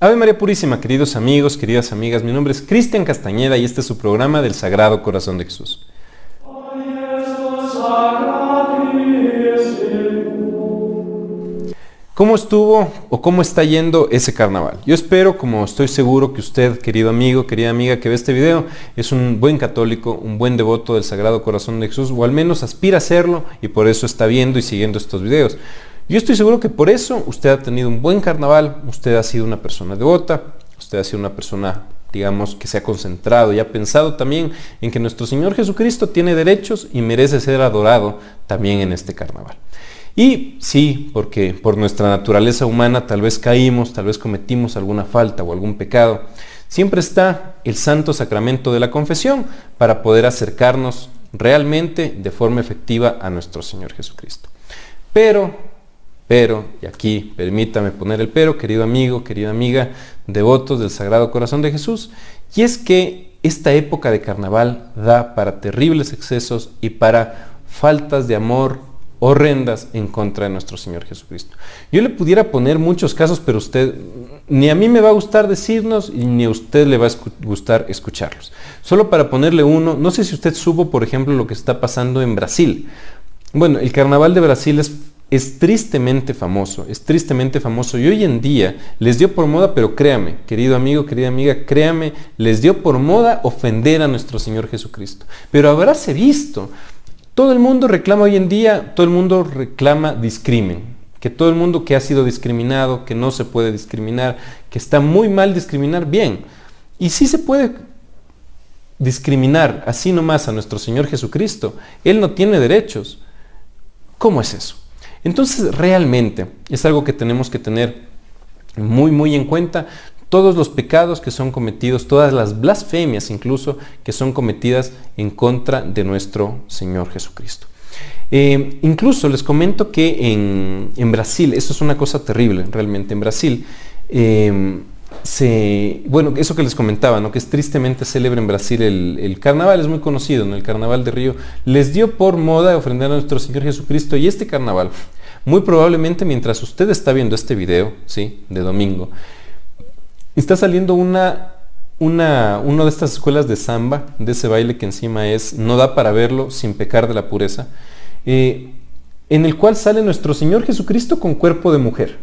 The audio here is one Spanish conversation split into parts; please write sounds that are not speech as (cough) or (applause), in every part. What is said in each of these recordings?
Ave María Purísima, queridos amigos, queridas amigas, mi nombre es Cristian Castañeda y este es su programa del Sagrado Corazón de Jesús. ¿Cómo estuvo o cómo está yendo ese carnaval? Yo espero, como estoy seguro que usted, querido amigo, querida amiga que ve este video, es un buen católico, un buen devoto del Sagrado Corazón de Jesús, o al menos aspira a serlo y por eso está viendo y siguiendo estos videos. Yo estoy seguro que por eso usted ha tenido un buen carnaval, usted ha sido una persona devota, usted ha sido una persona digamos, que se ha concentrado y ha pensado también en que nuestro Señor Jesucristo tiene derechos y merece ser adorado también en este carnaval. Y sí, porque por nuestra naturaleza humana tal vez caímos, tal vez cometimos alguna falta o algún pecado. Siempre está el santo sacramento de la confesión para poder acercarnos realmente de forma efectiva a nuestro Señor Jesucristo. Pero, pero, y aquí permítame poner el pero, querido amigo, querida amiga, devotos del Sagrado Corazón de Jesús, y es que esta época de carnaval da para terribles excesos y para faltas de amor horrendas en contra de nuestro Señor Jesucristo. Yo le pudiera poner muchos casos, pero usted, ni a mí me va a gustar decirnos, ni a usted le va a gustar escucharlos. Solo para ponerle uno, no sé si usted supo, por ejemplo, lo que está pasando en Brasil. Bueno, el carnaval de Brasil es, es tristemente famoso, es tristemente famoso, y hoy en día les dio por moda, pero créame, querido amigo, querida amiga, créame, les dio por moda ofender a nuestro Señor Jesucristo. Pero habráse visto todo el mundo reclama hoy en día, todo el mundo reclama discrimen, que todo el mundo que ha sido discriminado, que no se puede discriminar, que está muy mal discriminar, bien. Y sí se puede discriminar así nomás a nuestro Señor Jesucristo. Él no tiene derechos. ¿Cómo es eso? Entonces realmente es algo que tenemos que tener muy muy en cuenta todos los pecados que son cometidos, todas las blasfemias incluso que son cometidas en contra de nuestro Señor Jesucristo. Eh, incluso les comento que en, Brasil, esto es una cosa terrible realmente, en Brasil, eh, se, bueno, eso que les comentaba, ¿no? que es tristemente célebre en Brasil el, carnaval, es muy conocido, ¿no? el carnaval de Río, les dio por moda ofrendar a nuestro Señor Jesucristo y este carnaval, muy probablemente mientras usted está viendo este video, ¿sí? de domingo, está saliendo una, una, de estas escuelas de samba, de ese baile que encima es No da para verlo sin pecar de la pureza, eh, en el cual sale nuestro Señor Jesucristo con cuerpo de mujer.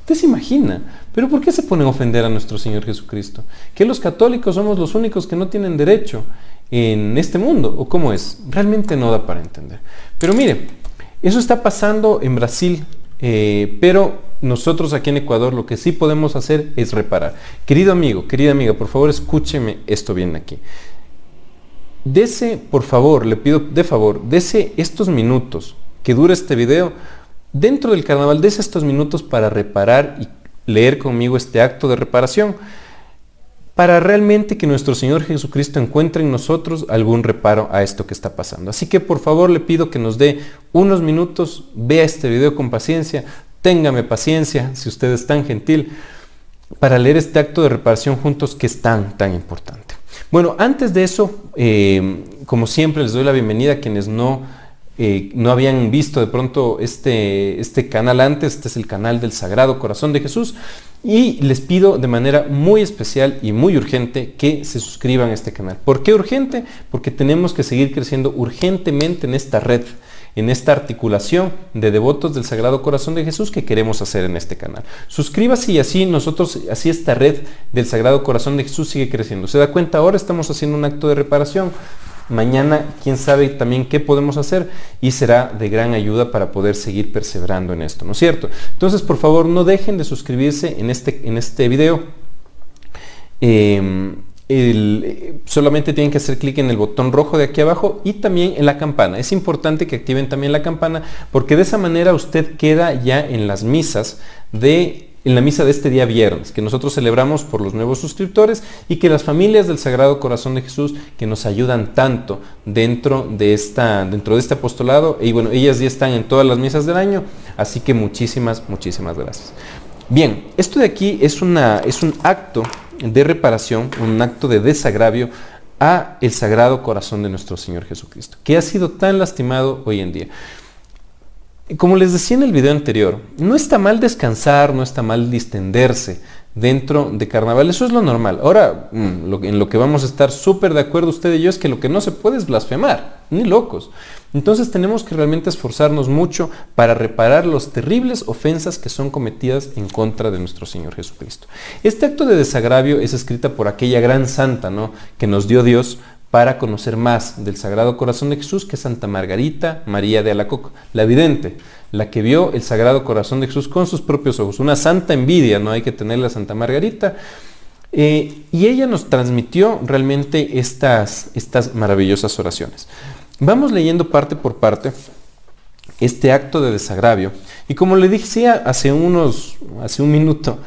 Usted se imagina, pero ¿por qué se ponen a ofender a nuestro Señor Jesucristo? ¿Que los católicos somos los únicos que no tienen derecho en este mundo? ¿O cómo es? Realmente no da para entender. Pero mire, eso está pasando en Brasil, eh, pero nosotros aquí en Ecuador lo que sí podemos hacer es reparar. Querido amigo, querida amiga, por favor escúcheme esto bien aquí. Dese, por favor, le pido de favor, dese estos minutos que dura este video, dentro del carnaval, dese estos minutos para reparar y leer conmigo este acto de reparación para realmente que nuestro Señor Jesucristo encuentre en nosotros algún reparo a esto que está pasando. Así que por favor le pido que nos dé unos minutos, vea este video con paciencia, téngame paciencia, si usted es tan gentil, para leer este acto de reparación juntos que es tan, tan importante. Bueno, antes de eso, eh, como siempre, les doy la bienvenida a quienes no eh, no habían visto de pronto este, este canal antes, este es el canal del Sagrado Corazón de Jesús, y les pido de manera muy especial y muy urgente que se suscriban a este canal. ¿Por qué urgente? Porque tenemos que seguir creciendo urgentemente en esta red, en esta articulación de devotos del Sagrado Corazón de Jesús que queremos hacer en este canal. Suscríbase y así nosotros, así esta red del Sagrado Corazón de Jesús sigue creciendo. ¿Se da cuenta? Ahora estamos haciendo un acto de reparación Mañana, quién sabe también qué podemos hacer y será de gran ayuda para poder seguir perseverando en esto, ¿no es cierto? Entonces, por favor, no dejen de suscribirse en este, en este video. Em, solamente tienen que hacer clic en el botón rojo de aquí abajo y también en la campana. Es importante que activen también la campana porque de esa manera usted queda ya en las misas de en la misa de este día viernes, que nosotros celebramos por los nuevos suscriptores y que las familias del Sagrado Corazón de Jesús que nos ayudan tanto dentro de, esta, dentro de este apostolado, y bueno, ellas ya están en todas las misas del año, así que muchísimas, muchísimas gracias. Bien, esto de aquí es, una, es un acto de reparación, un acto de desagravio a el Sagrado Corazón de nuestro Señor Jesucristo, que ha sido tan lastimado hoy en día. Como les decía en el video anterior, no está mal descansar, no está mal distenderse dentro de carnaval. Eso es lo normal. Ahora, mm, en lo que vamos a estar súper de acuerdo usted y yo es que lo que no se puede es blasfemar, ni locos. Entonces tenemos que realmente esforzarnos mucho para reparar las terribles ofensas que son cometidas en contra de nuestro Señor Jesucristo. Este acto de desagravio es escrita por aquella gran santa ¿no? que nos dio Dios para conocer más del Sagrado Corazón de Jesús, que Santa Margarita María de Alacoc, la vidente, la que vio el Sagrado Corazón de Jesús con sus propios ojos. Una santa envidia, no hay que tenerla Santa Margarita. Eh, y ella nos transmitió realmente estas, estas maravillosas oraciones. Vamos leyendo parte por parte este acto de desagravio. Y como le dije hace, unos, hace un minuto,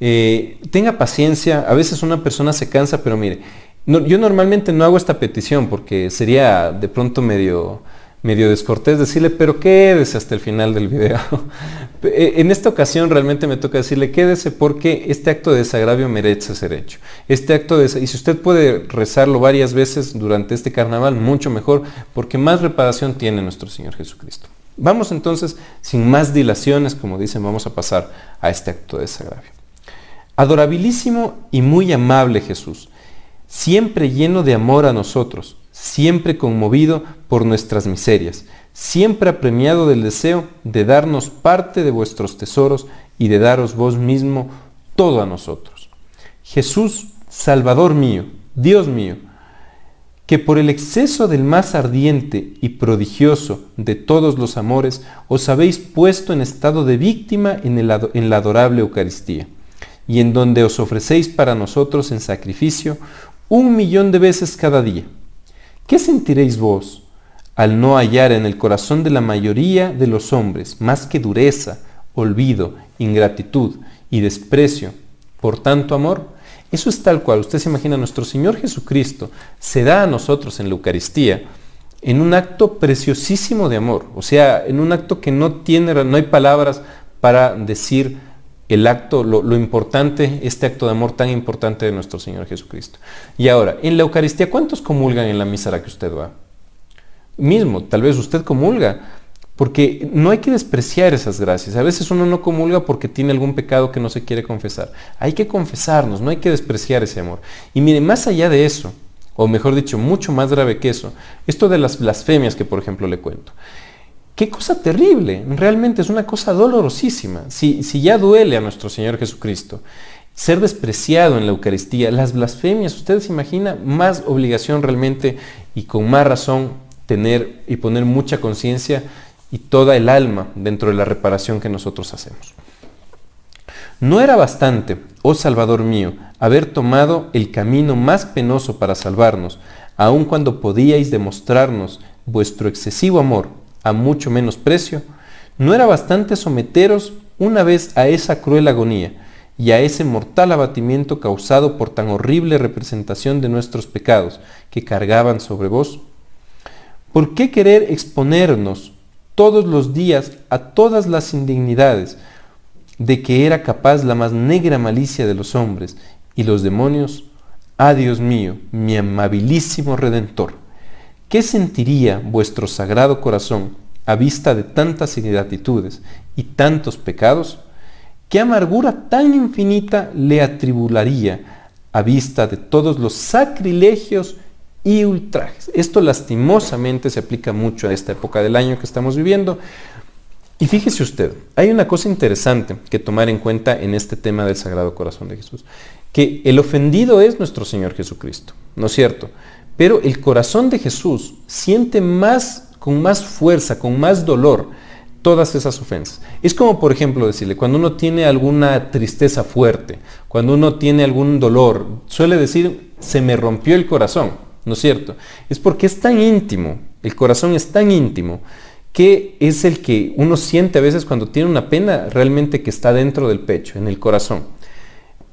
eh, tenga paciencia, a veces una persona se cansa, pero mire, yo normalmente no hago esta petición porque sería de pronto medio, medio descortés decirle, pero quédese hasta el final del video. (laughs) Eh, en esta ocasión realmente me toca decirle, quédese porque este acto de desagravio merece ser hecho. Este acto de, y si usted puede rezarlo varias veces durante este carnaval, mucho mejor, porque más reparación tiene nuestro Señor Jesucristo. Vamos entonces, sin más dilaciones, como dicen, vamos a pasar a este acto de desagravio. Adorabilísimo y muy amable Jesús, siempre lleno de amor a nosotros, siempre conmovido por nuestras miserias, siempre apremiado del deseo de darnos parte de vuestros tesoros y de daros vos mismo todo a nosotros. Jesús, Salvador mío, Dios mío, que por el exceso del más ardiente y prodigioso de todos los amores os habéis puesto en estado de víctima en, la adorable Eucaristía, y en donde os ofrecéis para nosotros en sacrificio un millón de veces cada día ¿Qué sentiréis vos al no hallar en el corazón de la mayoría de los hombres más que dureza, olvido, ingratitud y desprecio por tanto amor? Eso es tal cual, usted se imagina, nuestro Señor Jesucristo se da a nosotros en la Eucaristía en un acto preciosísimo de amor, o sea, en un acto que no tiene, no hay palabras para decir el acto, lo, importante, este acto de amor tan importante de nuestro Señor Jesucristo. Y ahora, en la Eucaristía, ¿cuántos comulgan en la misa a la que usted va? Mismo, tal vez usted comulga, porque no hay que despreciar esas gracias. A veces uno no comulga porque tiene algún pecado que no se quiere confesar. Hay que confesarnos, no hay que despreciar ese amor. Y mire, más allá de eso, o mejor dicho, mucho más grave que eso, esto de las blasfemias que por ejemplo le cuento. Qué cosa terrible, realmente es una cosa dolorosísima. Si, si ya duele a nuestro Señor Jesucristo ser despreciado en la Eucaristía, las blasfemias, ustedes se imaginan más obligación realmente y con más razón tener y poner mucha conciencia y toda el alma dentro de la reparación que nosotros hacemos. No era bastante, oh Salvador mío, haber tomado el camino más penoso para salvarnos, aun cuando podíais demostrarnos vuestro excesivo amor a mucho menos precio, no era bastante someteros una vez a esa cruel agonía y a ese mortal abatimiento causado por tan horrible representación de nuestros pecados que cargaban sobre vos? ¿Por qué querer exponernos todos los días a todas las indignidades de que era capaz la más negra malicia de los hombres y los demonios? Ah, Dios mío, mi amabilísimo Redentor ¿Qué sentiría vuestro sagrado corazón a vista de tantas ingratitudes y tantos pecados? ¿Qué amargura tan infinita le atribularía a vista de todos los sacrilegios y ultrajes? Esto lastimosamente se aplica mucho a esta época del año que estamos viviendo. Y fíjese usted, hay una cosa interesante que tomar en cuenta en este tema del Sagrado Corazón de Jesús, que el ofendido es nuestro Señor Jesucristo, ¿no es cierto? Pero el corazón de Jesús siente más, con más fuerza, con más dolor, todas esas ofensas. Es como, por ejemplo, decirle, cuando uno tiene alguna tristeza fuerte, cuando uno tiene algún dolor, suele decir, se me rompió el corazón, ¿no es cierto? Es porque es tan íntimo, el corazón es tan íntimo, que es el que uno siente a veces cuando tiene una pena realmente que está dentro del pecho, en el corazón.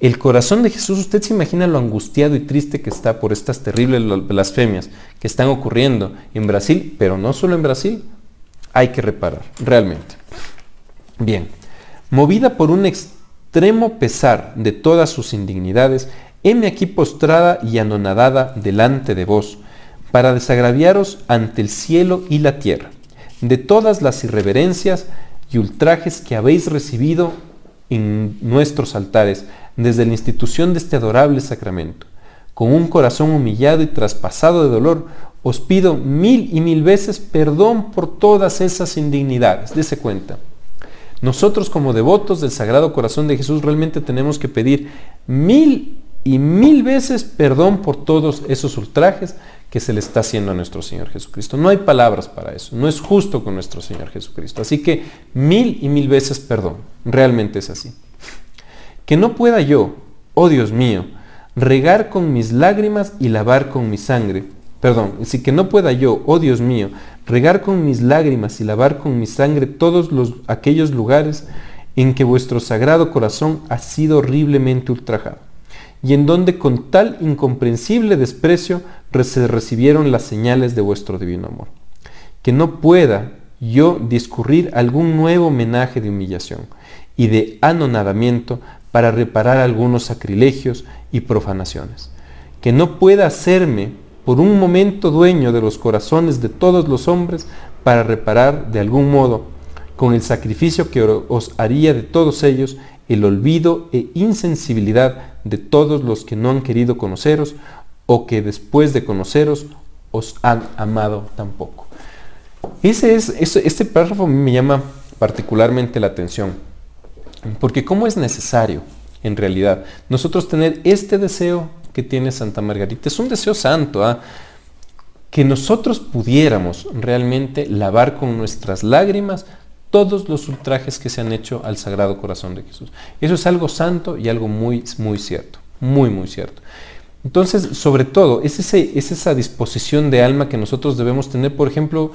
El corazón de Jesús, usted se imagina lo angustiado y triste que está por estas terribles blasfemias que están ocurriendo en Brasil, pero no solo en Brasil, hay que reparar, realmente. Bien, movida por un extremo pesar de todas sus indignidades, heme aquí postrada y anonadada delante de vos, para desagraviaros ante el cielo y la tierra, de todas las irreverencias y ultrajes que habéis recibido en nuestros altares, desde la institución de este adorable sacramento. Con un corazón humillado y traspasado de dolor, os pido mil y mil veces perdón por todas esas indignidades. Dese cuenta. Nosotros como devotos del Sagrado Corazón de Jesús realmente tenemos que pedir mil y mil veces perdón por todos esos ultrajes que se le está haciendo a nuestro Señor Jesucristo. No hay palabras para eso, no es justo con nuestro Señor Jesucristo. Así que mil y mil veces perdón, realmente es así. Que no pueda yo, oh Dios mío, regar con mis lágrimas y lavar con mi sangre. Perdón, así que no pueda yo, oh Dios mío, regar con mis lágrimas y lavar con mi sangre todos los, aquellos lugares en que vuestro sagrado corazón ha sido horriblemente ultrajado y en donde con tal incomprensible desprecio se recibieron las señales de vuestro divino amor. Que no pueda yo discurrir algún nuevo homenaje de humillación y de anonadamiento para reparar algunos sacrilegios y profanaciones. Que no pueda hacerme por un momento dueño de los corazones de todos los hombres para reparar de algún modo, con el sacrificio que os haría de todos ellos, el olvido e insensibilidad de todos los que no han querido conoceros o que después de conoceros os han amado tampoco. Ese es, este párrafo me llama particularmente la atención, porque cómo es necesario, en realidad, nosotros tener este deseo que tiene Santa Margarita. Es un deseo santo, ¿ah? que nosotros pudiéramos realmente lavar con nuestras lágrimas todos los ultrajes que se han hecho al Sagrado Corazón de Jesús. Eso es algo santo y algo muy, muy cierto, muy, muy cierto. Entonces, sobre todo, es, esa disposición de alma que nosotros debemos tener. Por ejemplo,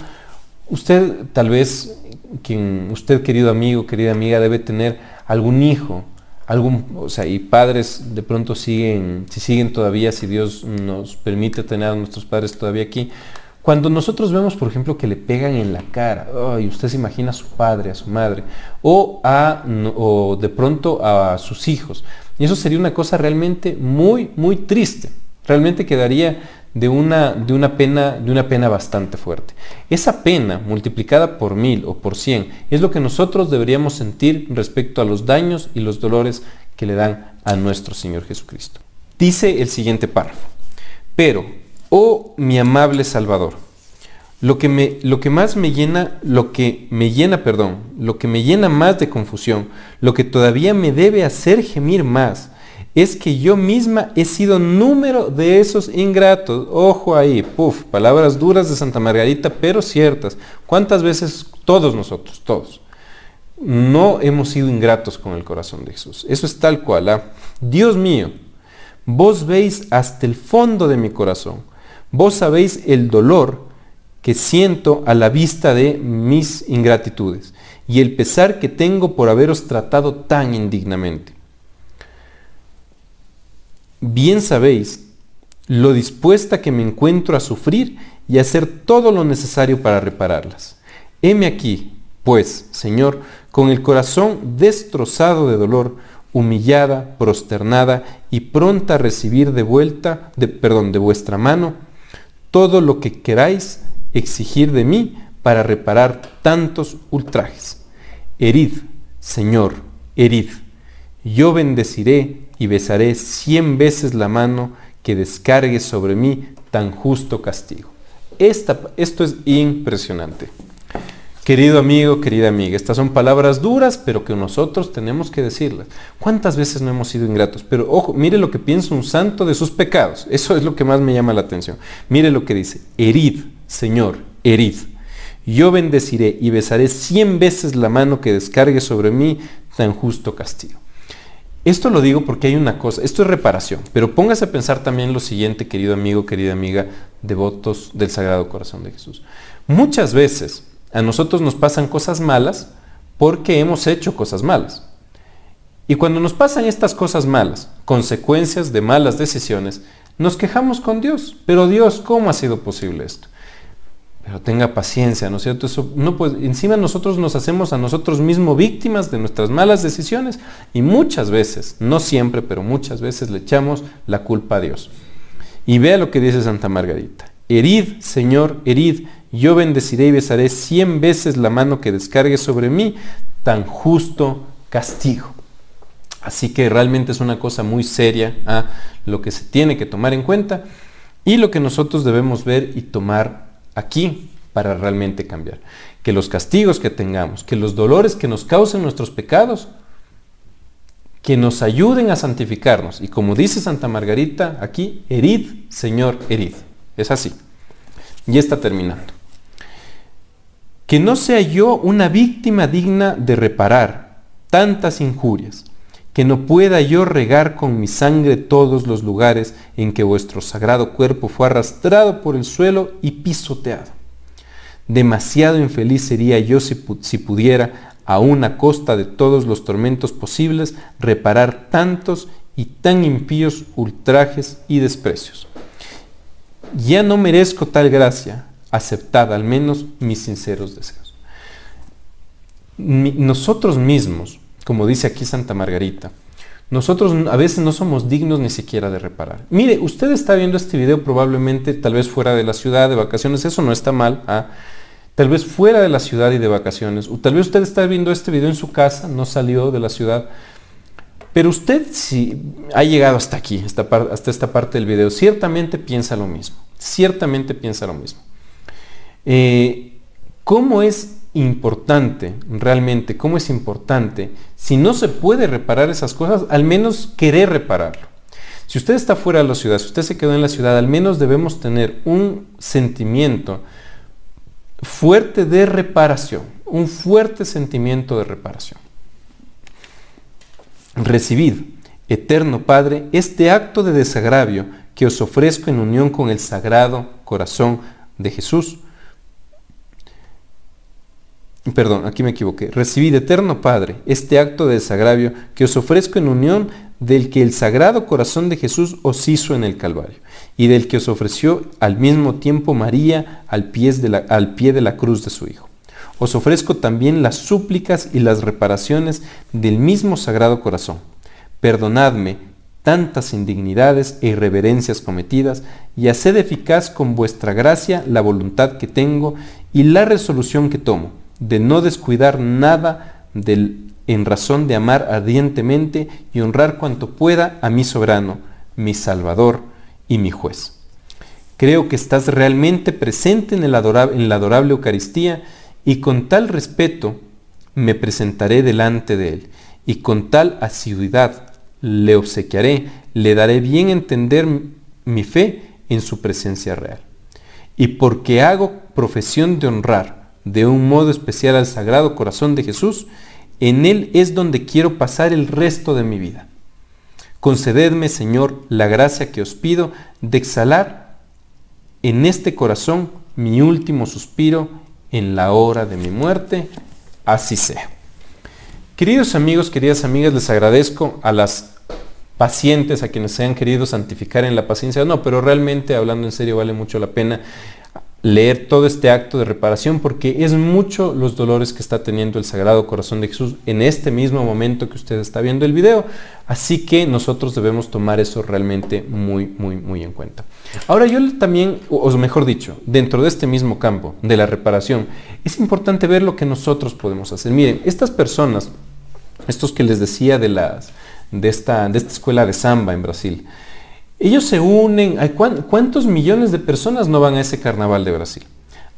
usted tal vez, quien usted querido amigo, querida amiga, debe tener algún hijo, algún, o sea, y padres de pronto siguen, si siguen todavía, si Dios nos permite tener a nuestros padres todavía aquí, cuando nosotros vemos, por ejemplo, que le pegan en la cara, y usted se imagina a su padre, a su madre, o, a, o de pronto a sus hijos, y eso sería una cosa realmente muy, muy triste. Realmente quedaría de una, de una, pena, de una pena bastante fuerte. Esa pena multiplicada por mil o por cien es lo que nosotros deberíamos sentir respecto a los daños y los dolores que le dan a nuestro Señor Jesucristo. Dice el siguiente párrafo, pero Oh mi amable Salvador, lo que, me, lo que más me llena, lo que me llena, perdón, lo que me llena más de confusión, lo que todavía me debe hacer gemir más, es que yo misma he sido número de esos ingratos. Ojo ahí, puf, palabras duras de Santa Margarita, pero ciertas. ¿Cuántas veces todos nosotros, todos, no hemos sido ingratos con el corazón de Jesús? Eso es tal cual. ¿ah? Dios mío, vos veis hasta el fondo de mi corazón Vos sabéis el dolor que siento a la vista de mis ingratitudes y el pesar que tengo por haberos tratado tan indignamente. Bien sabéis lo dispuesta que me encuentro a sufrir y a hacer todo lo necesario para repararlas. Heme aquí, pues, Señor, con el corazón destrozado de dolor, humillada, prosternada y pronta a recibir de vuelta, de, perdón, de vuestra mano, todo lo que queráis exigir de mí para reparar tantos ultrajes. Herid, Señor, herid. Yo bendeciré y besaré cien veces la mano que descargue sobre mí tan justo castigo. esto es impresionante. Querido amigo, querida amiga, estas son palabras duras, pero que nosotros tenemos que decirlas. ¿Cuántas veces no hemos sido ingratos? Pero ojo, mire lo que piensa un santo de sus pecados. Eso es lo que más me llama la atención. Mire lo que dice, herid, Señor, herid. Yo bendeciré y besaré cien veces la mano que descargue sobre mí tan justo castigo. Esto lo digo porque hay una cosa, esto es reparación, pero póngase a pensar también lo siguiente, querido amigo, querida amiga, devotos del Sagrado Corazón de Jesús. Muchas veces a nosotros nos pasan cosas malas porque hemos hecho cosas malas. Y cuando nos pasan estas cosas malas, consecuencias de malas decisiones, nos quejamos con Dios. Pero Dios, ¿cómo ha sido posible esto? Pero tenga paciencia, ¿no es cierto? Eso, no, pues, encima nosotros nos hacemos a nosotros mismos víctimas de nuestras malas decisiones y muchas veces, no siempre, pero muchas veces le echamos la culpa a Dios. Y vea lo que dice Santa Margarita. Herid, Señor, herid, yo bendeciré y besaré cien veces la mano que descargue sobre mí tan justo castigo. Así que realmente es una cosa muy seria a lo que se tiene que tomar en cuenta y lo que nosotros debemos ver y tomar aquí para realmente cambiar. Que los castigos que tengamos, que los dolores que nos causen nuestros pecados, que nos ayuden a santificarnos. Y como dice Santa Margarita aquí, herid, Señor, herid. Es así. Y está terminando. Que no sea yo una víctima digna de reparar tantas injurias, que no pueda yo regar con mi sangre todos los lugares en que vuestro sagrado cuerpo fue arrastrado por el suelo y pisoteado. Demasiado infeliz sería yo si, pudiera, a una costa de todos los tormentos posibles, reparar tantos y tan impíos ultrajes y desprecios. Ya no merezco tal gracia, aceptad al menos mis sinceros deseos. Nosotros mismos, como dice aquí Santa Margarita, nosotros a veces no somos dignos ni siquiera de reparar. Mire, usted está viendo este video probablemente tal vez fuera de la ciudad, de vacaciones, eso no está mal. ¿ah? tal vez fuera de la ciudad y de vacaciones, o tal vez usted está viendo este video en su casa, no salió de la ciudad, pero usted si ha llegado hasta aquí, hasta esta parte del video, ciertamente piensa lo mismo, ciertamente piensa lo mismo. Eh, ¿Cómo es importante, realmente, cómo es importante, si no se puede reparar esas cosas, al menos querer repararlo? Si usted está fuera de la ciudad, si usted se quedó en la ciudad, al menos debemos tener un sentimiento fuerte de reparación, un fuerte sentimiento de reparación. Recibid, eterno Padre, este acto de desagravio que os ofrezco en unión con el sagrado corazón de Jesús. Perdón, aquí me equivoqué. Recibid, eterno Padre, este acto de desagravio que os ofrezco en unión del que el sagrado corazón de Jesús os hizo en el Calvario y del que os ofreció al mismo tiempo María al pie de la, al pie de la cruz de su Hijo. Os ofrezco también las súplicas y las reparaciones del mismo sagrado corazón. Perdonadme tantas indignidades e irreverencias cometidas y haced eficaz con vuestra gracia la voluntad que tengo y la resolución que tomo de no descuidar nada del en razón de amar ardientemente y honrar cuanto pueda a mi soberano, mi Salvador y mi juez. Creo que estás realmente presente en, en la adorable Eucaristía y con tal respeto me presentaré delante de Él y con tal asiduidad le obsequiaré, le daré bien entender mi fe en su presencia real. Y porque hago profesión de honrar de un modo especial al Sagrado Corazón de Jesús, en Él es donde quiero pasar el resto de mi vida. Concededme, Señor, la gracia que os pido de exhalar en este corazón mi último suspiro en la hora de mi muerte. Así sea. Queridos amigos, queridas amigas, les agradezco a las pacientes, a quienes se han querido santificar en la paciencia. No, pero realmente, hablando en serio, vale mucho la pena leer todo este acto de reparación porque es mucho los dolores que está teniendo el Sagrado Corazón de Jesús en este mismo momento que usted está viendo el video. Así que nosotros debemos tomar eso realmente muy, muy, muy en cuenta. Ahora yo también, o mejor dicho, dentro de este mismo campo de la reparación, es importante ver lo que nosotros podemos hacer. Miren, estas personas, estos que les decía de, de, esta, de esta escuela de samba en Brasil, ellos se unen. ¿Cuántos millones de personas no van a ese carnaval de Brasil?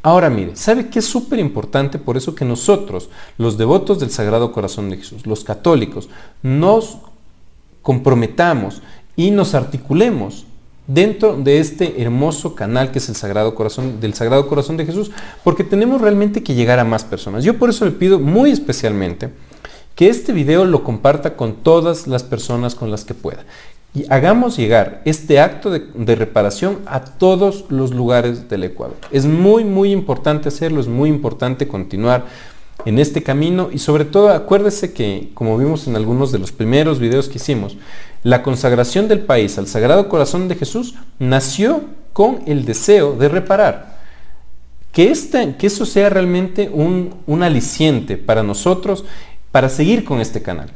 Ahora mire, ¿sabe qué es súper importante? Por eso que nosotros, los devotos del Sagrado Corazón de Jesús, los católicos, nos comprometamos y nos articulemos dentro de este hermoso canal que es el Sagrado Corazón del Sagrado Corazón de Jesús, porque tenemos realmente que llegar a más personas. Yo por eso le pido muy especialmente que este video lo comparta con todas las personas con las que pueda y hagamos llegar este acto de, reparación a todos los lugares del Ecuador. Es muy, muy importante hacerlo, es muy importante continuar en este camino y sobre todo acuérdese que, como vimos en algunos de los primeros videos que hicimos, la consagración del país al Sagrado Corazón de Jesús nació con el deseo de reparar. Que, que eso sea realmente un, un aliciente para nosotros para seguir con este canal.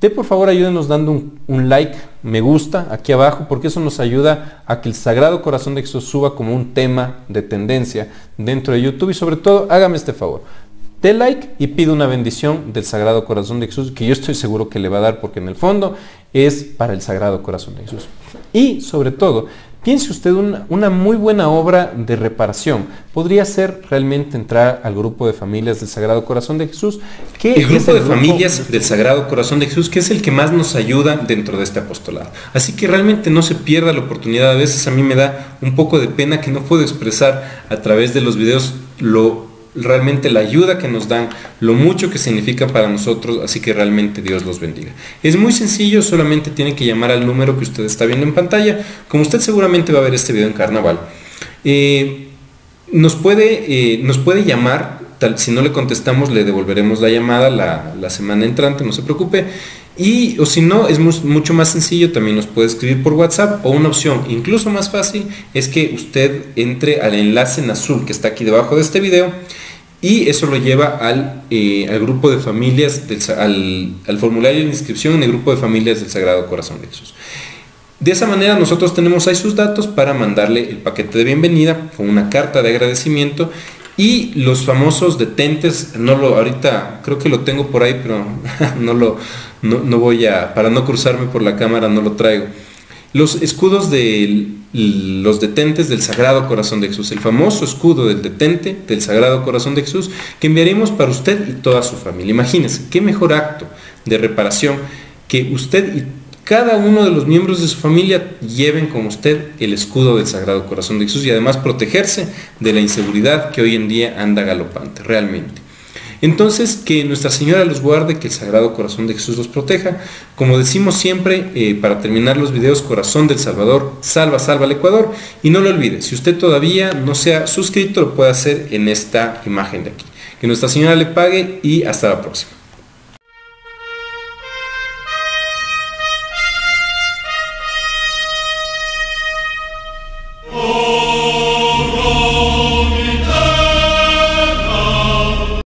De por favor ayúdenos dando un, like, me gusta aquí abajo, porque eso nos ayuda a que el Sagrado Corazón de Jesús suba como un tema de tendencia dentro de YouTube y sobre todo hágame este favor. dé like y pide una bendición del Sagrado Corazón de Jesús, que yo estoy seguro que le va a dar porque en el fondo es para el Sagrado Corazón de Jesús. Y sobre todo, piense usted una, una, muy buena obra de reparación. Podría ser realmente entrar al grupo de familias del Sagrado Corazón de Jesús. Que el grupo el de grupo... familias del Sagrado Corazón de Jesús, que es el que más nos ayuda dentro de este apostolado. Así que realmente no se pierda la oportunidad. A veces a mí me da un poco de pena que no puedo expresar a través de los videos lo realmente la ayuda que nos dan, lo mucho que significa para nosotros, así que realmente Dios los bendiga. Es muy sencillo, solamente tiene que llamar al número que usted está viendo en pantalla, como usted seguramente va a ver este video en carnaval. Eh, nos, puede, eh, nos puede llamar, tal, si no le contestamos le devolveremos la llamada la, la semana entrante, no se preocupe. Y, o si no, es mucho más sencillo, también nos puede escribir por WhatsApp o una opción incluso más fácil es que usted entre al enlace en azul que está aquí debajo de este video y eso lo lleva al, eh, al grupo de familias, al, al, formulario de inscripción en el grupo de familias del Sagrado Corazón de Jesús. De esa manera nosotros tenemos ahí sus datos para mandarle el paquete de bienvenida con una carta de agradecimiento y los famosos detentes, no lo, ahorita creo que lo tengo por ahí, pero (laughs) no lo, no, no voy a, para no cruzarme por la cámara, no lo traigo. Los escudos de los detentes del Sagrado Corazón de Jesús, el famoso escudo del detente del Sagrado Corazón de Jesús que enviaremos para usted y toda su familia. Imagínense, qué mejor acto de reparación que usted y cada uno de los miembros de su familia lleven con usted el escudo del Sagrado Corazón de Jesús y además protegerse de la inseguridad que hoy en día anda galopante, realmente. Entonces, que Nuestra Señora los guarde, que el Sagrado Corazón de Jesús los proteja. Como decimos siempre, eh, para terminar los videos, Corazón del Salvador, salva, salva al Ecuador. Y no lo olvide, si usted todavía no se ha suscrito, lo puede hacer en esta imagen de aquí. Que Nuestra Señora le pague y hasta la próxima.